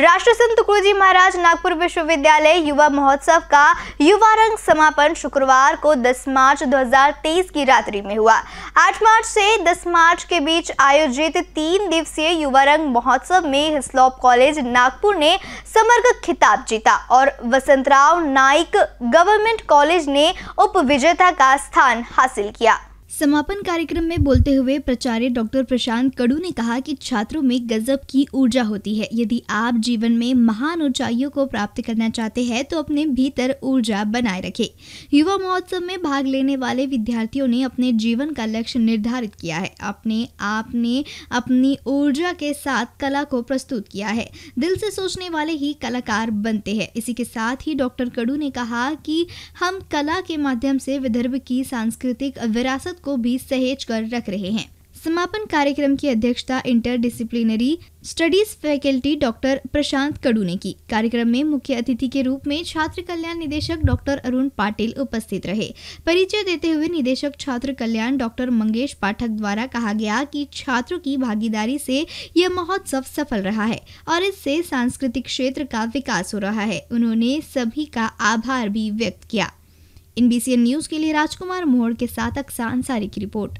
राष्ट्र संत तुकडोजी महाराज नागपुर विश्वविद्यालय युवा महोत्सव का युवा रंग समापन शुक्रवार को 10 मार्च 2023 की रात्रि में हुआ। 8 मार्च से 10 मार्च के बीच आयोजित तीन दिवसीय युवा रंग महोत्सव में हिस्लॉप कॉलेज नागपुर ने समग्र खिताब जीता और वसंतराव नाइक गवर्नमेंट कॉलेज ने उप विजेता का स्थान हासिल किया। समापन कार्यक्रम में बोलते हुए प्राचार्य डॉक्टर प्रशांत कड़ू ने कहा कि छात्रों में गजब की ऊर्जा होती है। यदि आप जीवन में महान ऊंचाइयों को प्राप्त करना चाहते हैं तो अपने भीतर ऊर्जा बनाए रखें। युवा महोत्सव में भाग लेने वाले विद्यार्थियों ने अपने जीवन का लक्ष्य निर्धारित किया है। अपने आप ने अपनी ऊर्जा के साथ कला को प्रस्तुत किया है। दिल से सोचने वाले ही कलाकार बनते हैं। इसी के साथ ही डॉक्टर कड़ू ने कहा कि हम कला के माध्यम से विदर्भ की सांस्कृतिक विरासत को भी सहेज कर रख रहे हैं। समापन कार्यक्रम की अध्यक्षता interdisciplinary studies faculty doctor Prashant Kadu ने की। कार्यक्रम में मुख्य अतिथि के रूप में छात्र कल्याण निदेशक डॉक्टर अरुण पाटिल उपस्थित रहे। परिचय देते हुए निदेशक छात्र कल्याण डॉक्टर मंगेश पाठक द्वारा कहा गया कि छात्रों की भागीदारी से यह महोत्सव सफल रहा है और इससे सांस्कृतिक क्षेत्र का विकास हो रहा है। उन्होंने सभी का आभार भी व्यक्त किया। इन न्यूज़ के लिए राजकुमार मोहड़ के साथ अक्सा अंसारी की रिपोर्ट।